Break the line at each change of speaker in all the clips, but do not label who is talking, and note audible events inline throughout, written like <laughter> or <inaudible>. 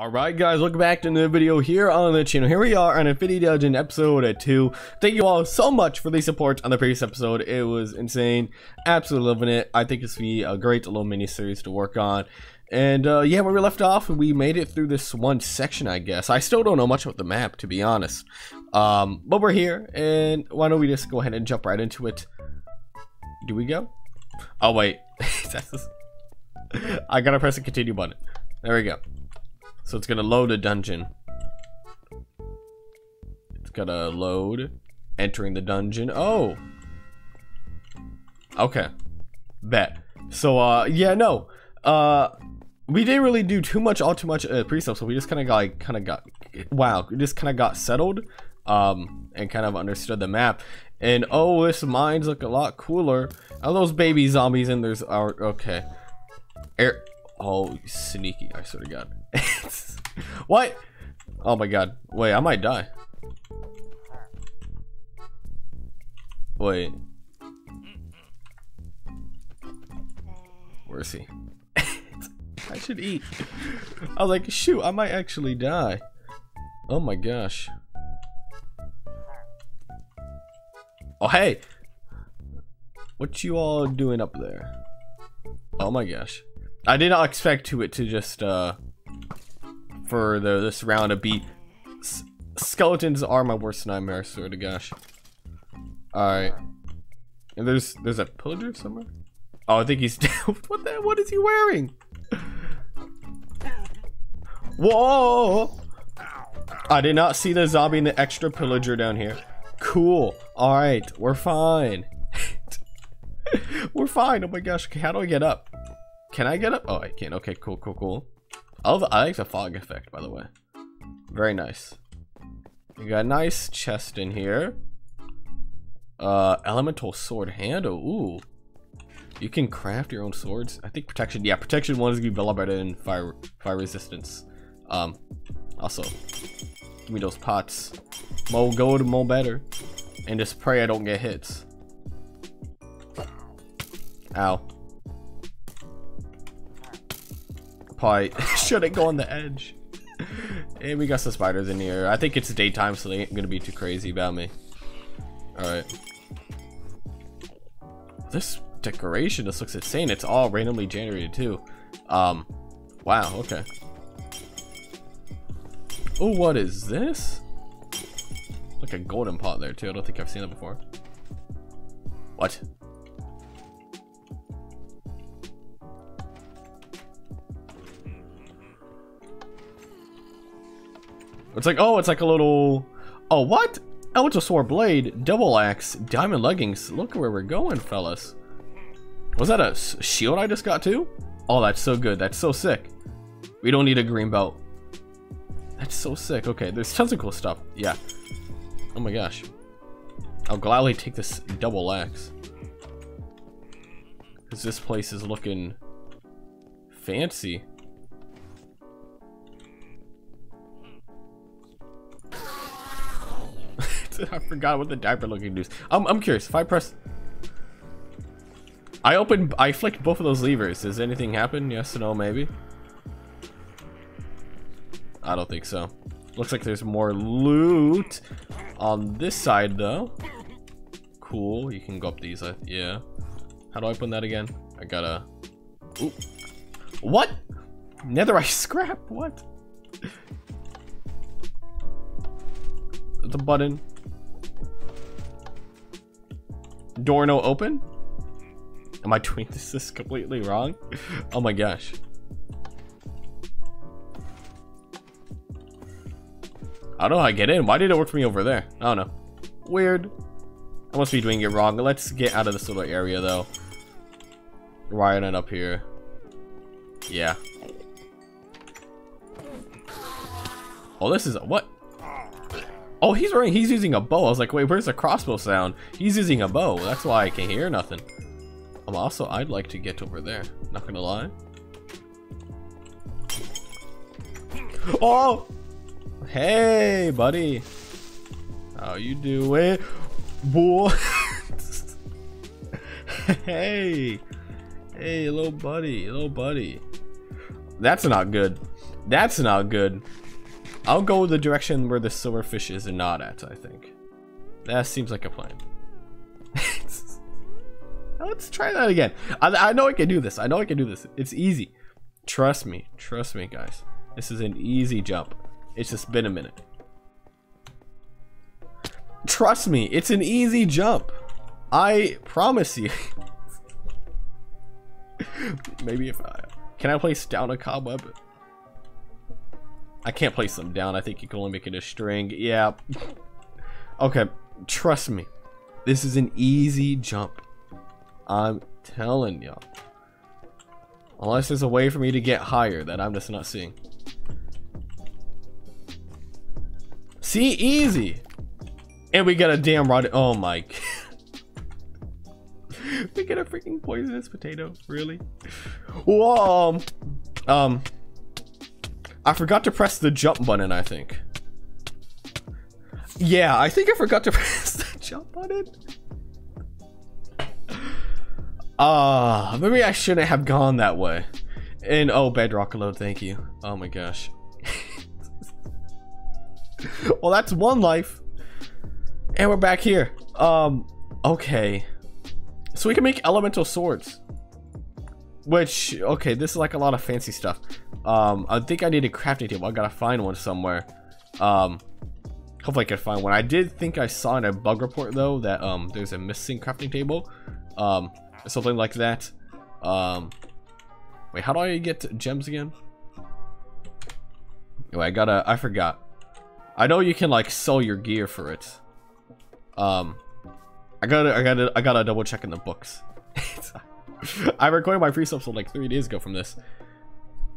Alright guys, welcome back to another video here on the channel. Here we are on Infinity Dungeon episode 2. Thank you all so much for the support on the previous episode. It was insane. Absolutely loving it. I think it's be a great little mini series to work on. And uh, yeah, where we left off, we made it through this one section, I guess. I still don't know much about the map, to be honest. Um, but we're here, and why don't we just go ahead and jump right into it. Do we go? Oh, wait. <laughs> I gotta press the continue button. There we go. So it's gonna load a dungeon. It's gonna load. Entering the dungeon. Oh! Okay. Bet. So, uh, yeah, no. Uh, we didn't really do too much, all too much uh, pre-stuff, so we just kind of got, like, kind of got, wow, we just kind of got settled, um, and kind of understood the map. And, oh, this mines look a lot cooler. Oh, those baby zombies and there's our, okay. Air, oh, sneaky, I swear to God. <laughs> what? Oh my god. Wait, I might die. Wait. Where is he? <laughs> I should eat. I was like, shoot, I might actually die. Oh my gosh. Oh, hey! What you all doing up there? Oh my gosh. I did not expect to it to just, uh, for the this round to be skeletons are my worst nightmare, swear to gosh. Alright. And there's there's a pillager somewhere? Oh, I think he's <laughs> what the what is he wearing? Whoa! I did not see the zombie and the extra pillager down here. Cool. Alright, we're fine. <laughs> we're fine. Oh my gosh. Okay, how do I get up? Can I get up? Oh, I can. Okay, cool, cool, cool. I, love, I like the fog effect, by the way. Very nice. You got a nice chest in here. Uh, elemental sword handle. Ooh. You can craft your own swords. I think protection. Yeah, protection one is gonna be better than fire fire resistance. Um, also, give me those pots. More gold, more better. And just pray I don't get hits. Ow. Probably <laughs> shouldn't go on the edge. and we got some spiders in here. I think it's daytime, so they ain't gonna be too crazy about me. Alright. This decoration just looks insane. It's all randomly generated too. Um, wow, okay. Oh, what is this? Like a golden pot there too. I don't think I've seen that before. What? It's like, oh, it's like a little... Oh, what? Oh, Elemental Sword Blade, Double Axe, Diamond Leggings. Look where we're going, fellas. Was that a shield I just got too? Oh, that's so good. That's so sick. We don't need a green belt. That's so sick. Okay, there's tons of cool stuff. Yeah. Oh my gosh. I'll gladly take this double axe. Because this place is looking fancy. <laughs> I forgot what the diaper looking does. I'm, I'm curious. If I press... I opened... I flicked both of those levers. Does anything happen? Yes or no, maybe? I don't think so. Looks like there's more loot on this side, though. Cool. You can go up these. Uh, yeah. How do I open that again? I gotta... Ooh. What? Netherite <laughs> scrap? What? the button. Door no open? Am I doing this, <laughs> this completely wrong? Oh my gosh. I don't know how I get in. Why did it work for me over there? I don't know. Weird. I must be doing it wrong. Let's get out of this little area though. Why not up here? Yeah. Oh, this is a what? Oh, he's wearing, he's using a bow. I was like, wait, where's the crossbow sound? He's using a bow. That's why I can't hear nothing. I'm also, I'd like to get over there. Not gonna lie. Oh! Hey, buddy. How you doing? Boy. <laughs> hey. Hey, little buddy, little buddy. That's not good. That's not good. I'll go the direction where the silverfish is not at, I think. That seems like a plan. <laughs> Let's try that again. I, I know I can do this. I know I can do this. It's easy. Trust me. Trust me, guys. This is an easy jump. It's just been a minute. Trust me. It's an easy jump. I promise you. <laughs> Maybe if I... Can I place down a cobweb? I can't place them down. I think you can only make it a string. Yeah. okay. Trust me. This is an easy jump. I'm telling y'all. Unless there's a way for me to get higher that I'm just not seeing. See? Easy. And we got a damn rod. Oh my. <laughs> we get a freaking poisonous potato. Really? Whoa. Um, um. I forgot to press the jump button, I think. Yeah, I think I forgot to <laughs> press the jump button. Ah, uh, maybe I shouldn't have gone that way. And oh, bedrock load, thank you. Oh my gosh. <laughs> well, that's one life. And we're back here. Um, okay. So we can make elemental swords. Which, okay, this is like a lot of fancy stuff. Um, I think I need a crafting table. I gotta find one somewhere. Um, hopefully I can find one. I did think I saw in a bug report though that um there's a missing crafting table. Um, something like that. Um, wait, how do I get gems again? Wait, I gotta, I forgot. I know you can like sell your gear for it. Um, I gotta, I gotta, I gotta double check in the books. <laughs> <laughs> I recorded my free subs like three days ago from this.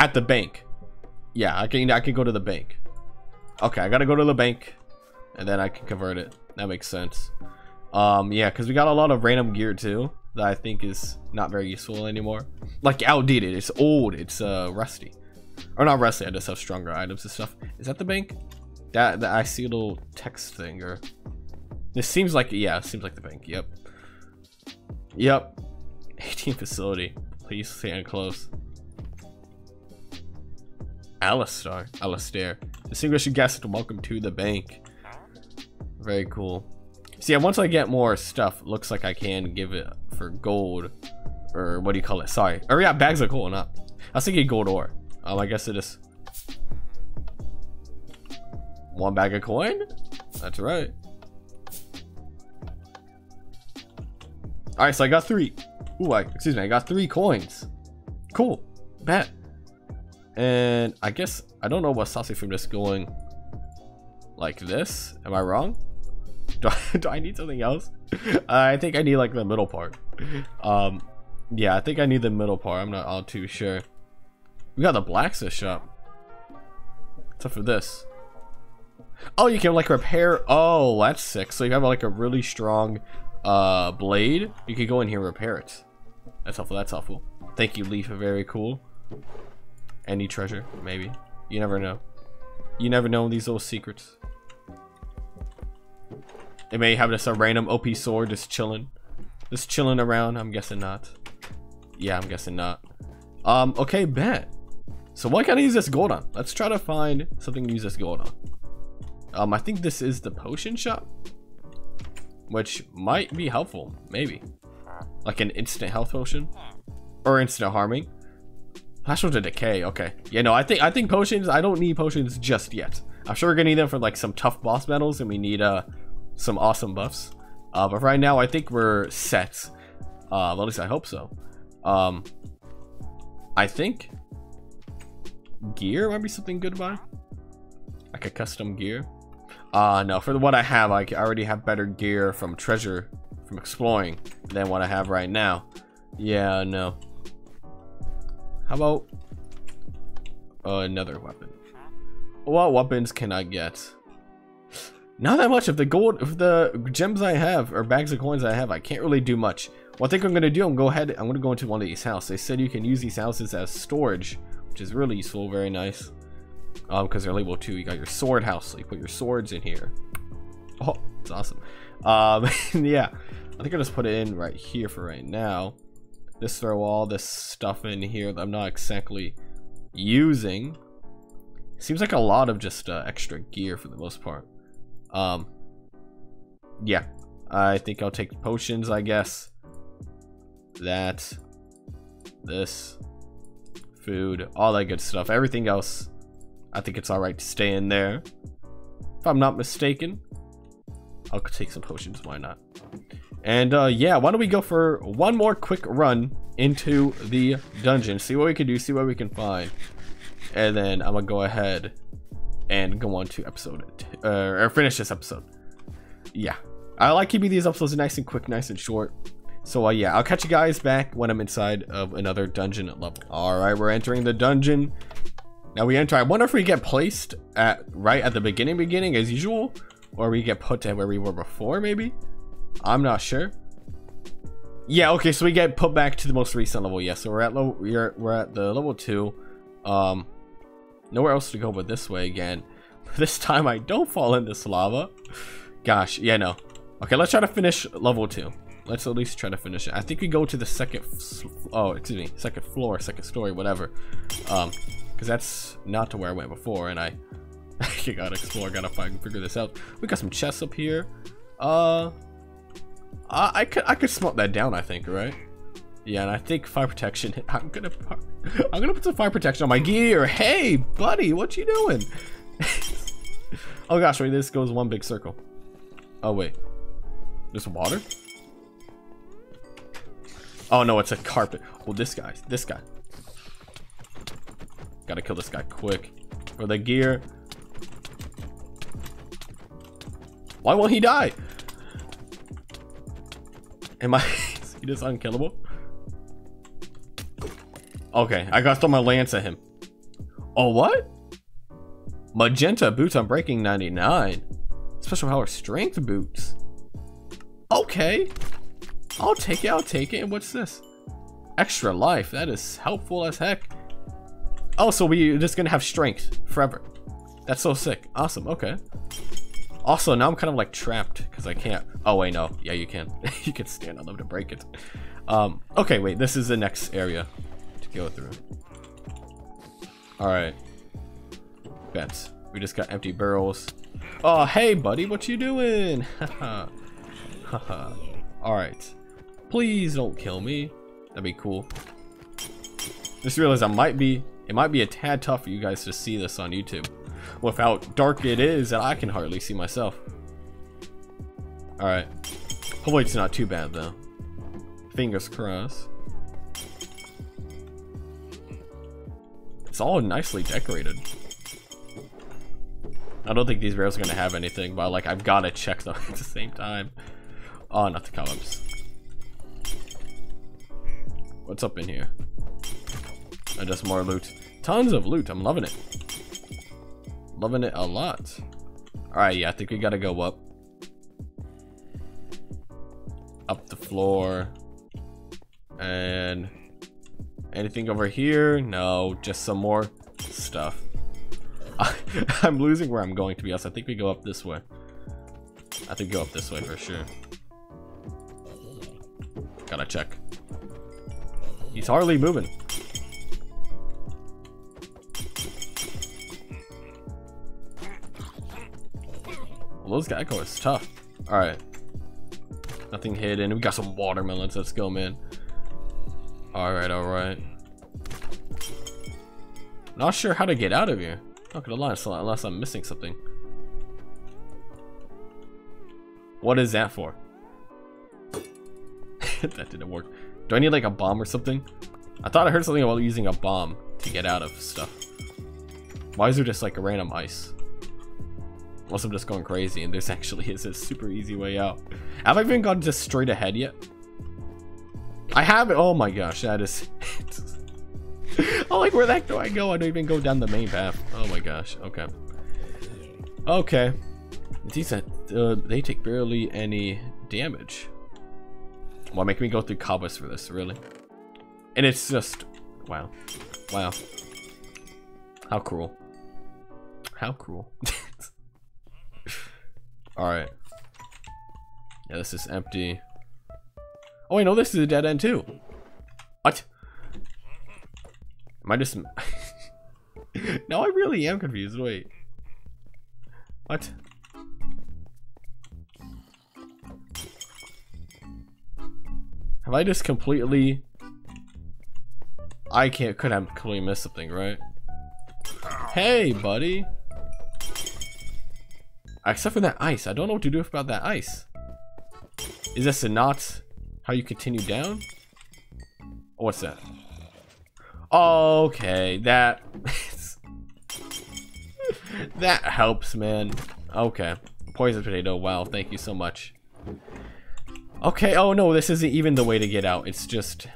At the bank. Yeah, I can, I can go to the bank. Okay, I gotta go to the bank, and then I can convert it. That makes sense. Um, yeah, because we got a lot of random gear too that I think is not very useful anymore. Like outdated, it's old, it's uh rusty. Or not rusty, I just have stronger items and stuff. Is that the bank? That, that I see a little text thing or this seems like yeah, seems like the bank. Yep. Yep. 18 facility. Please stand close. Alistar. Alistair. Distinguished guest, welcome to the bank. Very cool. See, once I get more stuff, looks like I can give it for gold. Or what do you call it? Sorry. Or yeah, bags of gold, not. I was thinking gold ore. Um, I guess it is. One bag of coin? That's right. Alright, so I got three. Ooh, I, excuse me, I got three coins. Cool. Bet. And I guess, I don't know what saucy from just going like this. Am I wrong? <laughs> Do I, do I need something else? <laughs> I think I need like the middle part. Um, yeah, I think I need the middle part. I'm not all too sure. We got the blacksmith shop. Except for this. Oh, you can like repair. Oh, that's sick. So you have like a really strong uh, blade. You can go in here and repair it. That's helpful. That's helpful. Thank you, Leaf. Very cool. Any treasure, maybe. You never know. You never know these little secrets. They may have just a random OP sword just chilling. Just chilling around. I'm guessing not. Yeah, I'm guessing not. Um, okay, bet. So what can I use this gold on? Let's try to find something to use this gold on. Um, I think this is the potion shop. Which might be helpful, maybe. Like an instant health potion. Or instant harming. Flash to decay, okay. Yeah, no, I think I think potions, I don't need potions just yet. I'm sure we're gonna need them for like some tough boss battles and we need uh some awesome buffs. Uh, but right now, I think we're set. Uh, at least I hope so. Um, I think gear might be something good to buy. Like a custom gear. Uh, no, for the what I have, I already have better gear from treasure, from exploring, than what I have right now. Yeah, no. How about another weapon? What weapons can I get? Not that much of the gold, of the gems I have, or bags of coins I have, I can't really do much. What I think I'm to do, I'm go ahead, I'm to go into one of these houses. They said you can use these houses as storage, which is really useful, very nice. Um, because they're labeled too. You got your sword house, so you put your swords in here. Oh, it's awesome. Um, <laughs> yeah, I think I'll just put it in right here for right now. Just throw all this stuff in here that I'm not exactly using. Seems like a lot of just uh, extra gear for the most part. Um, yeah, I think I'll take potions, I guess. That, this, food, all that good stuff. Everything else, I think it's alright to stay in there. If I'm not mistaken. I'll take some potions, why not? And uh, yeah, why don't we go for one more quick run into the dungeon. See what we can do, see what we can find. And then I'm gonna go ahead and go on to episode, uh, or finish this episode. Yeah, I like keeping these episodes nice and quick, nice and short. So uh, yeah, I'll catch you guys back when I'm inside of another dungeon level. All right, we're entering the dungeon. Now we enter. I wonder if we get placed at right at the beginning, beginning as usual, or we get put to where we were before, maybe. I'm not sure. Yeah, okay, so we get put back to the most recent level. Yeah, so we're at level we're we're at the level two. Um, nowhere else to go but this way again. <laughs> This time I don't fall in this lava. Gosh, yeah, no. Okay, let's try to finish level two. Let's at least try to finish it. I think we go to the second, oh, excuse me, second floor, second story, whatever. Um, because that's not to where I went before, and I, <laughs> I gotta explore, gotta find, figure this out. We got some chests up here. Uh, I, I could, I could smoke that down. I think, right? Yeah, and I think fire protection. <laughs> I'm gonna, I'm gonna put some fire protection on my gear. Hey, buddy, what you doing? <laughs> oh gosh, wait, this goes one big circle. Oh wait, there's water. Oh no, it's a carpet. Well, this guy, this guy. Gotta kill this guy quick. For the gear. Why won't he die? Am I <laughs> he just unkillable? Okay, I gotta throw my lance at him. Oh, what? Magenta boots Unbreaking 99. Special power strength boots. Okay. I'll take it, I'll take it. And what's this? Extra life. That is helpful as heck. Oh, so we're just gonna have strength forever. That's so sick. Awesome, okay. Also, now I'm kind of like trapped because I can't. Oh, wait, no. Yeah, you can. <laughs> you can stand on them to break it. Um, okay, wait. This is the next area to go through. All right. Bets. We just got empty barrels. Oh, hey, buddy. What you doing? <laughs> <laughs> All right. Please don't kill me. That'd be cool. Just realized I might be, it might be a tad tough for you guys to see this on YouTube. With how dark it is that I can hardly see myself. Alright. Hopefully it's not too bad though. Fingers crossed. It's all nicely decorated. I don't think these barrels are gonna have anything, but like I've gotta check them <laughs> at the same time. Oh, not the columns. What's up in here? And just more loot. Tons of loot. I'm loving it. Loving it a lot. Alright, yeah, I think we gotta go up. Up the floor. And anything over here? No, just some more stuff. <laughs> I'm losing where I'm going to be honest. I think we go up this way. I think go up this way for sure. Gotta check. He's hardly moving. Those Geico is tough. Alright. Nothing hidden. We got some watermelons. Let's go, man. Alright, alright. Not sure how to get out of here. Not gonna lie, unless I'm missing something. What is that for? <laughs> that didn't work. Do I need like a bomb or something? I thought I heard something about using a bomb to get out of stuff. Why is there just like a random ice? Unless I'm just going crazy and there's actually is a super easy way out. Have I even gone just straight ahead yet? I haven't. Oh my gosh, that is... <laughs> oh, like where the heck do I go? I don't even go down the main path. Oh my gosh, okay. Okay. These, uh, they take barely any damage. Why make me go through cobwebs for this, really? And it's just, wow. Wow. How cruel. How cruel. <laughs> Alright. Yeah, this is empty. Oh I know this is a dead end too. What? Am I just... <laughs> no, I really am confused. Wait. What? Have I just completely... I can't, could have completely missed something, right? Hey, buddy! Except for that ice. I don't know what to do about that ice. Is this a not how you continue down? What's that? Okay, that... <laughs> that helps, man. Okay. Poison potato, wow, thank you so much. Okay, oh no, this isn't even the way to get out. It's just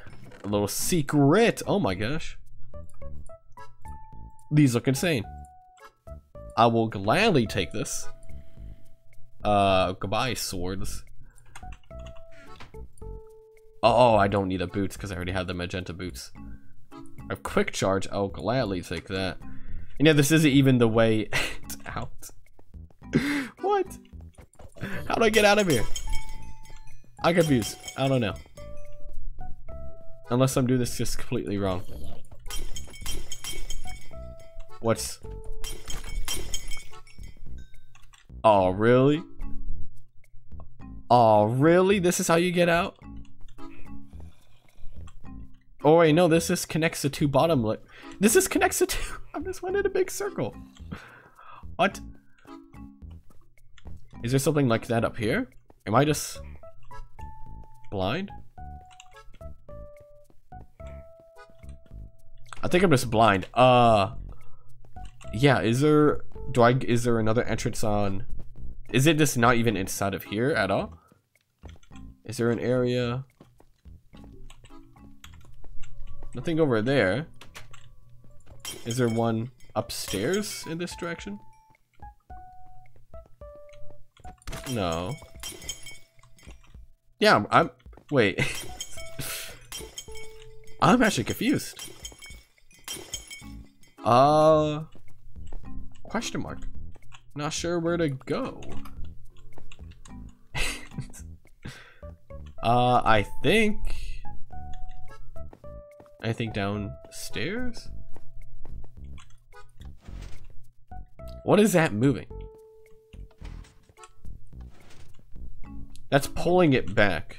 a little secret. Oh my gosh. These look insane. I will gladly take this. Uh, goodbye, swords. Oh, I don't need the boots because I already have the magenta boots. Have quick charge. I'll gladly take that. And yeah, this isn't even the way <laughs> out. <laughs> what? How do I get out of here? I'm confused. I don't know. Unless I'm doing this just completely wrong. What's... Oh, really? Oh, really? This is how you get out? Oh wait, no, this just connects the two bottom lip. This is connects the two. <laughs> I just went in a big circle. What? Is there something like that up here? Am I just blind? I think I'm just blind. Uh, yeah. Is there? Do I? Is there another entrance on? Is it just not even inside of here at all? Is there an area? Nothing over there. Is there one upstairs in this direction? No. Yeah, I'm, I'm wait. <laughs> I'm actually confused. Uh, question mark. Not sure where to go. <laughs> uh, I think I think downstairs? What is that moving? That's pulling it back.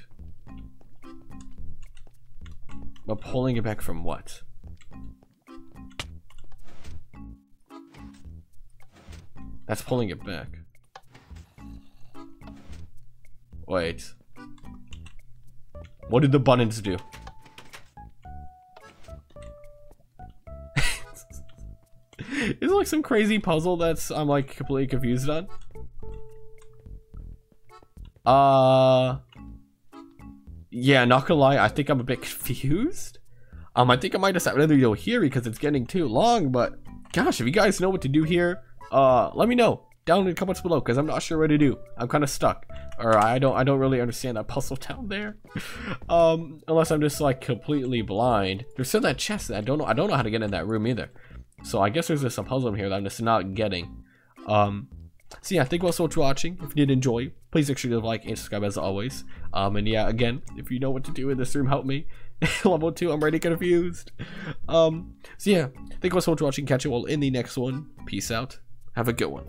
But pulling it back from what? That's pulling it back. Wait. What did the buttons do? <laughs> Is it like some crazy puzzle that's I'm like completely confused on? Uh Yeah, not gonna lie, I think I'm a bit <laughs> confused. Um, I think I might just have another video here because it's getting too long, but gosh, if you guys know what to do here, uh, let me know down in the comments below because I'm not sure what to do. I'm kind of stuck, or I don't I don't really understand that <laughs> puzzle down there. um, unless I'm just like completely blind. There's still that chest that I don't know. I don't know how to get in that room either. So I guess there's just a puzzle here that I'm just not getting. Um, so yeah, thank you all so much for watching. If you did enjoy, please make sure to like and subscribe as always. Um, and yeah, again, if you know what to do in this room, help me. <laughs> Level 2, I'm already confused. Um, so yeah, thank you all so much for watching. Catch you all in the next one. Peace out. Have a good one.